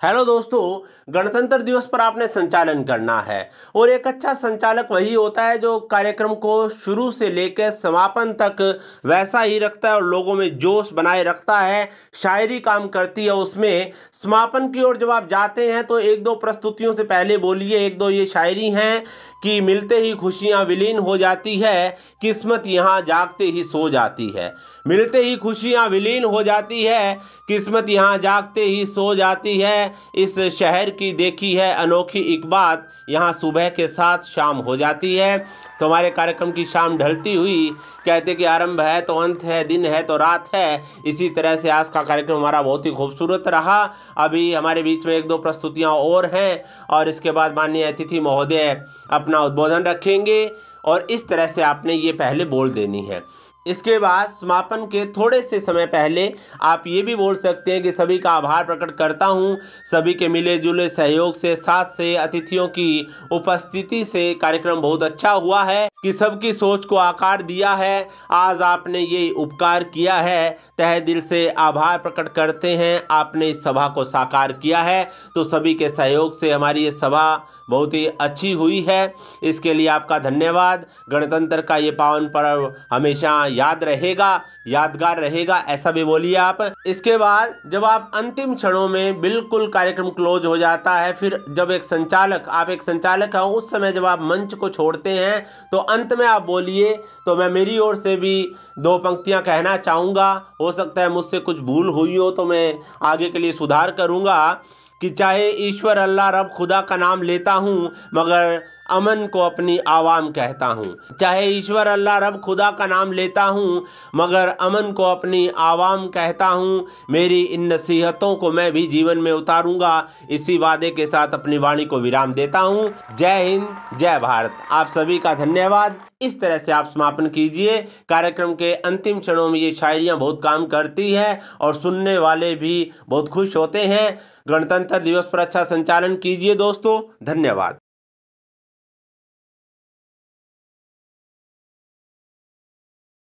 Hello दोस्तों, गणतंत्र दिवस पर आपने संचालन करना है। और एक अच्छा संचालक वही होता है जो कार्यक्रम को शुरू से लेकर समापन तक वैसा ही रखता है और लोगों में जोश बनाए रखता है, शायरी काम करती है उसमें। समापन की ओर जब आप जाते हैं तो एक दो प्रस्तुतियों से पहले बोलिए, एक दो ये शायरी हैं। कि मिलते ही खुशियाँ विलीन हो जाती है, किस्मत यहाँ जागते ही सो जाती है। मिलते ही खुशियाँ विलीन हो जाती है, किस्मत यहाँ जागते ही सो जाती है। इस शहर की देखी है अनोखी एक बात यहाँ सुबह के साथ शाम हो जाती है। तो हमारे कार्यक्रम की शाम ढलती हुई कहते कि आरंभ है तो अंत है, दिन है तो रात है। इसी तरह से आज का कार्यक्रम हमारा बहुत ही खूबसूरत रहा। अभी हमारे बीच में एक दो प्रस्तुतियाँ और हैं और इसके बाद माननीय अतिथि महोदय अपना उद्बोधन रखेंगे और इस तरह से आपने ये पहले बोल देनी है। इसके बाद समापन के थोड़े से समय पहले आप ये भी बोल सकते हैं कि सभी का आभार प्रकट करता हूँ। सभी के मिले जुले सहयोग से, साथ से, अतिथियों की उपस्थिति से कार्यक्रम बहुत अच्छा हुआ है कि सबकी सोच को आकार दिया है। आज आपने ये उपकार किया है। तह दिल से आभार प्रकट करते हैं। आपने इस सभा को साकार किया है। तो सभी के सहयोग से हमारी ये सभा बहुत ही अच्छी हुई है। इसके लिए आपका धन्यवाद। गणतंत्र का ये पावन पर्व हमेशा याद रहेगा, यादगार रहेगा, ऐसा भी बोलिए आप। इसके बाद जब आप अंतिम क्षणों में बिल्कुल कार्यक्रम क्लोज हो जाता है, फिर जब एक संचालक, आप एक संचालक हैं, उस समय जब आप मंच को छोड़ते हैं तो अंत में आप बोलिए तो मैं मेरी ओर से भी दो पंक्तियाँ कहना चाहूँगा। हो सकता है मुझसे कुछ भूल हुई हो तो मैं आगे के लिए सुधार करूँगा कि चाहे ईश्वर अल्लाह रब खुदा का नाम लेता हूँ, मगर अमन को अपनी आवाम कहता हूँ। चाहे ईश्वर अल्लाह रब खुदा का नाम लेता हूँ, मगर अमन को अपनी आवाम कहता हूँ, मेरी इन नसीहतों को मैं भी जीवन में उतारूँगा। इसी वादे के साथ अपनी वाणी को विराम देता हूँ। जय हिंद, जय भारत। आप सभी का धन्यवाद। इस तरह से आप समापन कीजिए। कार्यक्रम के अंतिम क्षणों में ये शायरियाँ बहुत काम करती है और सुनने वाले भी बहुत खुश होते हैं। गणतंत्र दिवस पर अच्छा संचालन कीजिए दोस्तों। धन्यवाद।